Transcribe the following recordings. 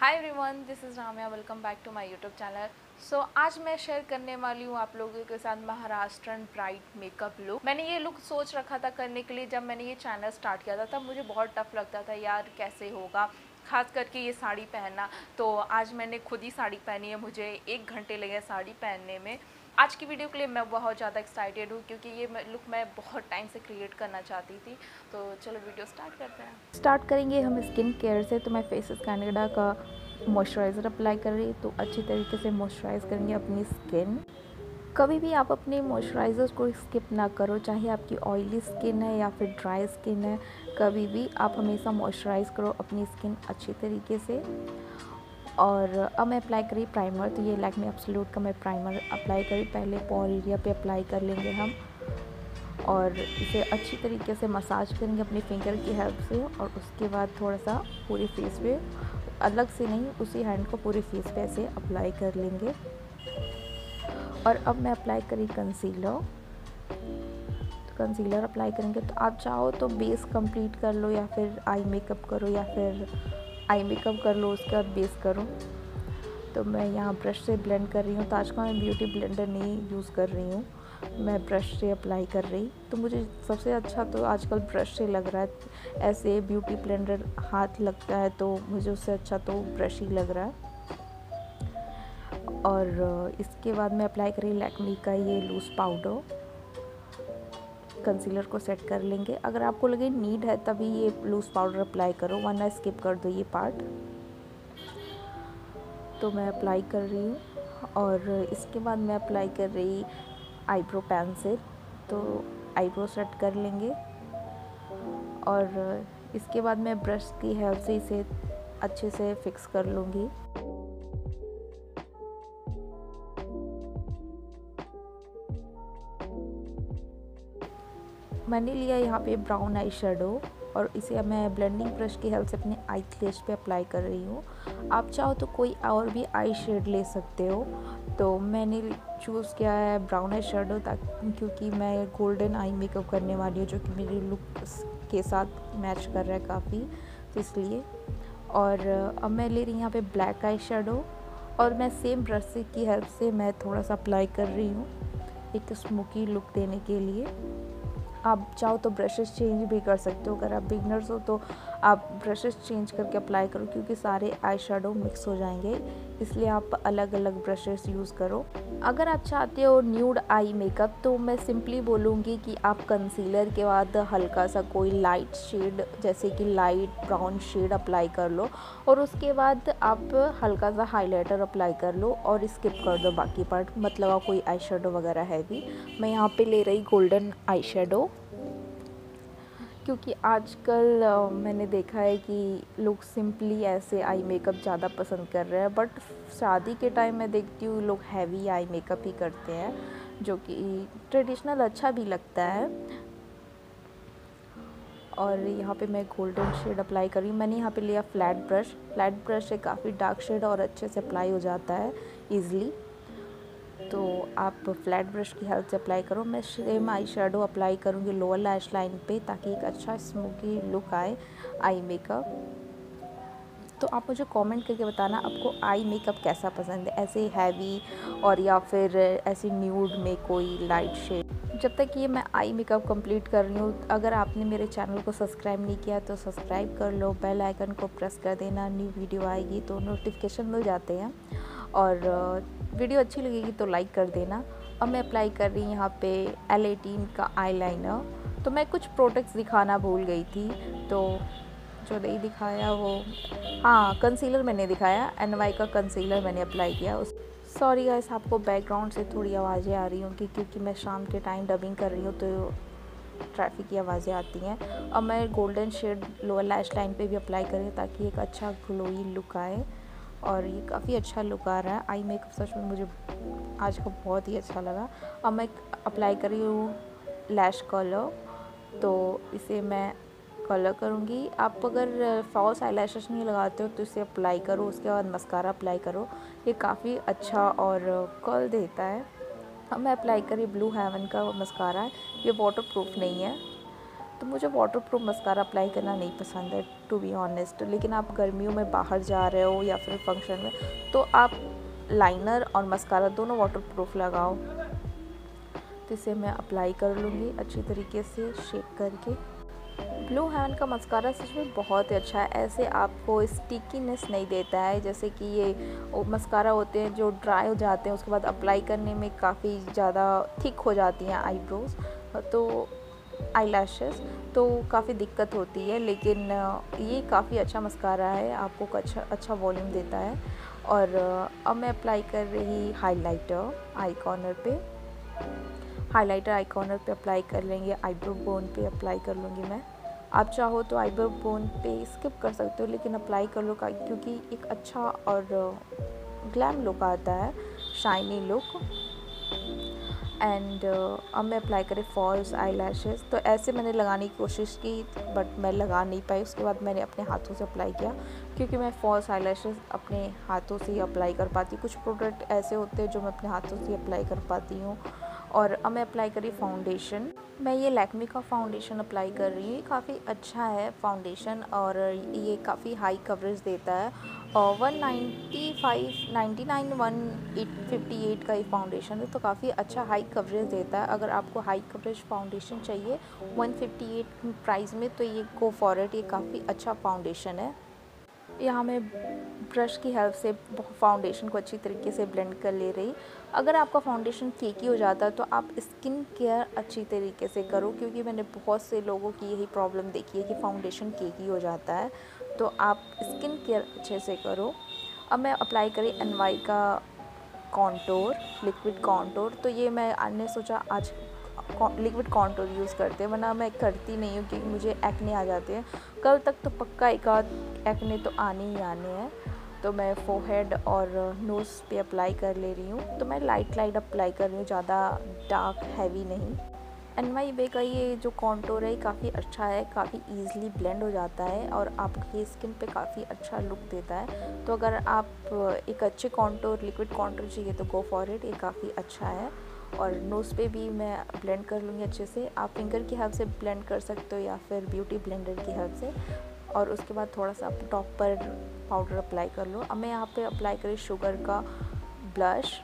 Hi everyone this is Ramya welcome back to my YouTube channel so आज मैं share करने वाली हूँ आप लोगों के साथ महाराष्ट्रन ब्राइट मेकअप लुक मैंने ये लुक सोच रखा था करने के लिए जब मैंने ये चैनल स्टार्ट किया था, तब मुझे बहुत टफ लगता था, यार, कैसे होगा? खास करके ये साड़ी पहनना। तो आज मैंने खुद ही साड़ी पहनी है, मुझे एक घंटे लगे साड़ी पहनने में। आज की वीडियो के लिए मैं बहुत ज़्यादा एक्साइटेड हूँ क्योंकि ये लुक मैं बहुत टाइम से क्रिएट करना चाहती थी। तो चलो वीडियो स्टार्ट करते हैं। स्टार्ट करेंगे हम स्किन केयर से। तो मैं फेसेस कैनेडा का मॉइस्चराइज़र अप्लाई कर रही तो अच्छी तरीके से मॉइस्चराइज़ करेंगे अपनी स्किन कभी भी आप अपने मॉइस्चराइज़र को स्किप ना करो, चाहे आपकी ऑयली स्किन है या फिर ड्राई स्किन है। कभी भी आप हमेशा मॉइस्चराइज़ करो अपनी स्किन अच्छी तरीके से। और अब मैं अप्लाई करी प्राइमर तो ये लैक्मे एब्सोल्यूट का मैं प्राइमर अप्लाई करी। पहले पॉर एरिया पे अप्लाई कर लेंगे हम और इसे अच्छी तरीके से मसाज करेंगे अपनी फिंगर की हेल्प से और उसके बाद थोड़ा सा पूरी फेस पे, अलग से नहीं, उसी हैंड को पूरी फेस पे ऐसे अप्लाई कर लेंगे। और अब मैं अप्लाई करी कंसीलर तो कंसीलर अप्लाई करेंगे। तो आप चाहो तो बेस कंप्लीट कर लो या फिर आई मेकअप करो या फिर आई मेकअप कर लो, उसके बाद बेस करो। तो मैं यहाँ ब्रश से ब्लेंड कर रही हूँ। तो आज का मैं ब्यूटी ब्लेंडर नहीं यूज़ कर रही हूँ। मैं ब्रश से अप्लाई कर रही। तो मुझे सबसे अच्छा तो आजकल ब्रश से लग रहा है। ऐसे ब्यूटी ब्लेंडर हाथ लगता है तो मुझे उससे अच्छा तो ब्रश ही लग रहा है। और इसके बाद मैं अप्लाई करी लैक्मी का ये लूज़ पाउडर। कंसीलर को सेट कर लेंगे। अगर आपको लगे नीड है, तभी ये लूज़ पाउडर अप्लाई करो। वरना स्किप कर दो ये पार्ट तो मैं अप्लाई कर रही हूँ। और इसके बाद मैं अप्लाई कर रही आईब्रो पेंसिल तो आईब्रो सेट कर लेंगे। और इसके बाद मैं ब्रश की हेल्प से इसे अच्छे से फिक्स कर लूँगी। मैंने लिया यहाँ पे ब्राउन आई शेडो और इसे मैं ब्लेंडिंग ब्रश की हेल्प से अपने आई क्लेश पे अप्लाई कर रही हूँ। आप चाहो तो कोई और भी आई शेड ले सकते हो। तो मैंने चूज़ किया है ब्राउन आई शेडो ताकि, क्योंकि मैं गोल्डन आई मेकअप करने वाली हूँ जो कि मेरी लुक के साथ मैच कर रहा है काफ़ी तो इसलिए। और अब मैं ले रही हूँ यहाँ पे ब्लैक आई शेडो और मैं सेम ब्रश की हेल्प से मैं थोड़ा सा अप्लाई कर रही हूँ एक स्मोकी लुक देने के लिए। आप चाहो तो ब्रशेस चेंज भी कर सकते हो। अगर आप बिगनर्स हो तो आप ब्रशेस चेंज करके अप्लाई करो क्योंकि सारे आई शेडो मिक्स हो जाएँगे। इसलिए आप अलग अलग ब्रशेस यूज़ करो। अगर आप चाहते हो न्यूड आई मेकअप तो मैं सिंपली बोलूँगी कि आप कंसीलर के बाद हल्का सा कोई लाइट शेड जैसे कि लाइट ब्राउन शेड अप्लाई कर लो और उसके बाद आप हल्का सा हाइलाइटर अप्लाई कर लो और स्किप कर दो बाकी पार्ट मतलब कोई आई वगैरह है भी। मैं यहाँ पे ले रही गोल्डन आई क्योंकि आजकल मैंने देखा है कि लोग सिंपली ऐसे आई मेकअप ज़्यादा पसंद कर रहे हैं, बट शादी के टाइम में देखती हूँ लोग हैवी आई मेकअप ही करते हैं, जो कि ट्रेडिशनल अच्छा भी लगता है। और यहाँ पे मैं गोल्डन शेड अप्लाई कर रही हूँ। मैंने यहाँ पे लिया फ्लैट ब्रश। फ्लैट ब्रश से काफ़ी डार्क शेड और अच्छे से अप्लाई हो जाता है ईज़िली तो आप फ्लैट ब्रश की हेल्प से अप्लाई करो। मैं सेम आई शेडो अप्लाई करूँगी लोअर लैश लाइन पे ताकि एक अच्छा स्मोकी लुक आए आई मेकअप तो आप मुझे कमेंट करके बताना आपको आई मेकअप कैसा पसंद है? ऐसे हैवी और या फिर ऐसे न्यूड में कोई लाइट शेड जब तक ये मैं आई मेकअप कंप्लीट कर रही हूँ, अगर आपने मेरे चैनल को सब्सक्राइब नहीं किया तो सब्सक्राइब कर लो बेल आइकन को प्रेस कर देना न्यू वीडियो आएगी तो नोटिफिकेशन मिल जाते हैं। और वीडियो अच्छी लगेगी तो लाइक कर देना। अब मैं अप्लाई कर रही यहाँ पे एल एटीन का आईलाइनर तो मैं कुछ प्रोडक्ट्स दिखाना भूल गई थी। तो जो नहीं दिखाया वो हाँ कंसीलर मैंने दिखाया। एन वाई का कंसीलर मैंने अप्लाई किया। उस सॉरी गाइस आपको बैकग्राउंड से थोड़ी आवाज़ें आ रही होंगी क्योंकि मैं शाम के टाइम डबिंग कर रही हूँ तो ट्रैफ़िक की आवाज़ें आती हैं। अब मैं golden shade lower lash line पे भी अप्लाई करी ताकि एक अच्छा ग्लोई लुक आए। और ये काफ़ी अच्छा लुक आ रहा है। आई मेकअप सच में मुझे आज का बहुत ही अच्छा लगा। अब मैं अप्लाई कर रही हूँ लैश कलर तो इसे मैं कलर करूँगी। आप अगर फॉल्स आई नहीं लगाते हो तो इसे अप्लाई करो, उसके बाद मस्कारा अप्लाई करो। ये काफ़ी अच्छा और कल देता है। अब मैं अप्लाई करी ब्लू हेवन का मस्कारा। है ये वाटर प्रूफ नहीं है। तो मुझे वाटर प्रूफ मस्कारा अप्लाई करना नहीं पसंद है टू बी ऑनेस्ट लेकिन आप गर्मियों में बाहर जा रहे हो या फिर फ़ंक्शन में तो आप लाइनर और मस्कारा दोनों वाटर प्रूफ लगाओ। तो इसे मैं अप्लाई कर लूँगी अच्छी तरीके से शेक करके। ब्लू हैवन का मस्कारा सच में बहुत ही अच्छा है। ऐसे आपको स्टिकीनेस नहीं देता है। जैसे कि ये मस्कारा होते हैं जो ड्राई हो जाते हैं, उसके बाद अप्लाई करने में काफ़ी ज़्यादा थिक हो जाती हैं आईब्रोज तो आई तो काफ़ी दिक्कत होती है, लेकिन ये काफ़ी अच्छा मस्कारा है, आपको अच्छा अच्छा वॉल्यूम देता है। और अब मैं अप्लाई कर रही हाइलाइटर आई कॉर्नर पे। हाइलाइटर आई कॉर्नर पे अप्लाई कर लेंगे आईब्रो बोन पे अप्लाई कर लूँगी मैं। आप चाहो तो आईब्रो बोन पे स्किप कर सकते हो, लेकिन अप्लाई कर लो, क्योंकि एक अच्छा और ग्लैम लुक आता है शाइनी लुक एंड uh, अब मैं अप्लाई करें फॉल्स आई लैशेज़ तो ऐसे मैंने लगाने की कोशिश की बट मैं लगा नहीं पाई. उसके बाद मैंने अपने हाथों से अप्लाई किया क्योंकि मैं फॉल्स आई लैशेज़ अपने हाथों से ही अप्लाई कर पाती कुछ प्रोडक्ट ऐसे होते हैं जो मैं अपने हाथों से अप्लाई कर पाती हूँ. और अब मैं अप्लाई करी फाउंडेशन मैं ये लैक्मी का फाउंडेशन अप्लाई कर रही हूँ। काफ़ी अच्छा है फाउंडेशन और ये काफ़ी हाई कवरेज देता है। और one ninety five ninety nine one eight fifty eight का ये फाउंडेशन है तो काफ़ी अच्छा हाई कवरेज देता है। अगर आपको हाई कवरेज फाउंडेशन चाहिए वन फिफ्टी एट प्राइस में तो ये को फॉरेट ये काफ़ी अच्छा फाउंडेशन है। यहाँ मैं ब्रश की हेल्प से फाउंडेशन को अच्छी तरीके से ब्लेंड कर ले रही। अगर आपका फाउंडेशन केकी हो जाता है तो आप स्किन केयर अच्छी तरीके से करो, क्योंकि मैंने बहुत से लोगों की यही प्रॉब्लम देखी है कि फाउंडेशन केकी हो जाता है। तो आप स्किन केयर अच्छे से करो। अब मैं अप्लाई करी एन का कॉन्टोर लिक्विड कॉन्टोर तो ये मैं आने सोचा आज लिक्विड कॉन्टोर यूज़ करते हैं, वरना मैं करती नहीं हूँ क्योंकि मुझे एक्ने आ जाते हैं। कल तक तो पक्का एक आध एक्ने तो आने ही आने हैं। तो मैं फोहेड और नोज़ पे अप्लाई कर ले रही हूँ। तो मैं लाइट लाइट अप्लाई कर रही हूँ, ज़्यादा डार्क हैवी नहीं। एन वाई वे का ये जो कॉन्टोर है काफ़ी अच्छा है, काफ़ी ईजिली ब्लेंड हो जाता है और आपकी स्किन पे काफ़ी अच्छा लुक देता है। तो अगर आप एक अच्छे कॉन्टोर लिक्विड कॉन्टोर चाहिए तो गो फॉर इट ये काफ़ी अच्छा है। और नोज़ पे भी मैं ब्लेंड कर लूँगी अच्छे से। आप फिंगर की हेल्प से ब्लेंड कर सकते हो या फिर ब्यूटी ब्लेंडर की हेल्प से। और उसके बाद थोड़ा सा टॉप पर पाउडर अप्लाई कर लो। अब मैं यहाँ पे अप्लाई करी शुगर का ब्लश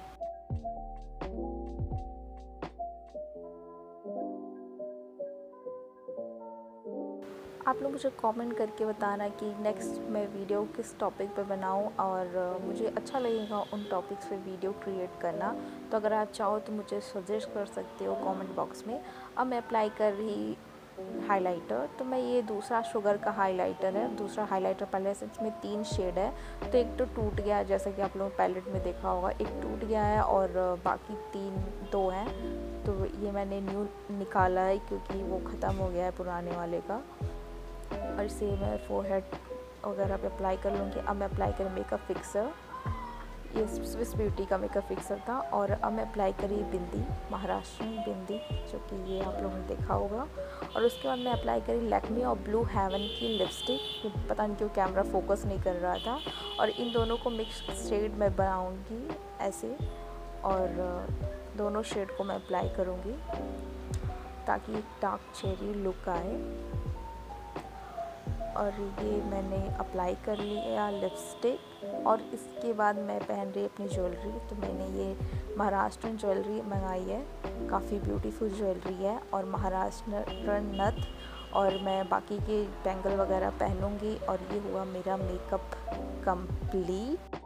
आप लोग मुझे कमेंट करके बताना कि नेक्स्ट मैं वीडियो किस टॉपिक पे बनाऊँ और मुझे अच्छा लगेगा उन टॉपिक्स पे वीडियो क्रिएट करना। तो अगर आप चाहो तो मुझे सजेस्ट कर सकते हो कमेंट बॉक्स में। अब मैं अप्लाई कर रही हाइलाइटर तो मैं ये दूसरा शुगर का हाइलाइटर है। दूसरा हाइलाइटर पहले से इसमें तीन शेड है। तो एक तो टूट गया है जैसा कि आप लोग पैलेट में देखा होगा, एक टूट गया है और बाकी तीन दो हैं। तो ये मैंने न्यू निकाला है क्योंकि वो ख़त्म हो गया है पुराने वाले का। और इसे मैं फोरहेड वगैरह पे अप्लाई कर लूँगी। अब मैं अप्लाई करूँ मेकअप फिक्सर ये स्विस ब्यूटी का मेकअप फिक्सर था और अब मैं अप्लाई करी बिंदी, महाराष्ट्र बिंदी, जो कि ये आप लोगों ने देखा होगा। और उसके बाद मैं अप्लाई करी लैक्मी और ब्लू हेवन की लिपस्टिक पता नहीं क्यों कैमरा फोकस नहीं कर रहा था। और इन दोनों को मिक्स शेड में बनाऊँगी ऐसे। और दोनों शेड को मैं अप्लाई करूँगी ताकि एक डार्क चेरी लुक आए। और ये मैंने अप्लाई कर लिया लिपस्टिक और इसके बाद मैं पहन रही अपनी ज्वेलरी। तो मैंने ये महाराष्ट्रन ज्वेलरी मंगाई है। काफ़ी ब्यूटीफुल ज्वेलरी है और महाराष्ट्र नथ और मैं बाकी के बैंगल वगैरह पहनूँगी और ये हुआ मेरा makeup complete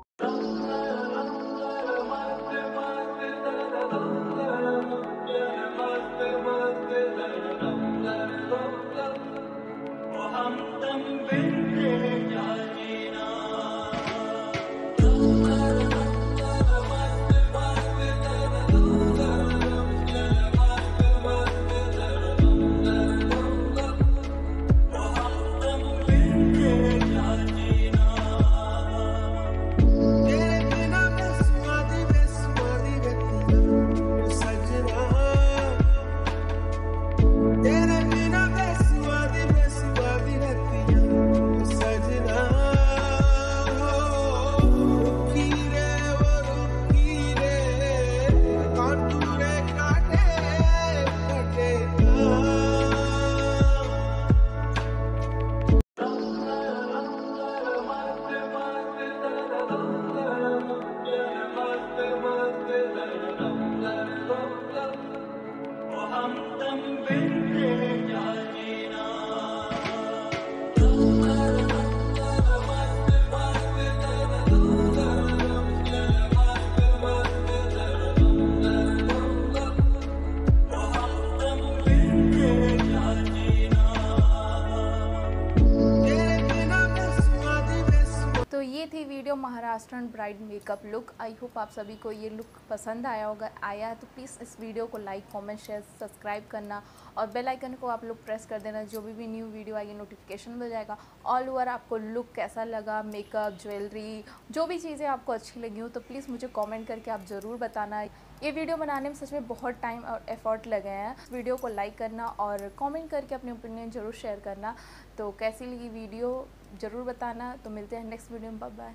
Maharashtrian bride makeup look I hope आप सभी को ये लुक पसंद आया होगा। आया है तो प्लीज़ इस वीडियो को लाइक कमेंट शेयर सब्सक्राइब करना और बेल आइकन को आप लोग प्रेस कर देना। जो भी भी न्यू वीडियो आएगी नोटिफिकेशन मिल जाएगा। ऑल ओवर आपको लुक कैसा लगा? मेकअप ज्वेलरी जो भी चीज़ें आपको अच्छी लगी हो तो प्लीज़ मुझे कॉमेंट करके आप ज़रूर बताना। ये वीडियो बनाने में सच में बहुत टाइम और एफर्ट लगे हैं। वीडियो को लाइक करना और कमेंट करके अपनी ओपिनियन ज़रूर शेयर करना। तो कैसी लगी वीडियो ज़रूर बताना। तो मिलते हैं नेक्स्ट वीडियो में। बाय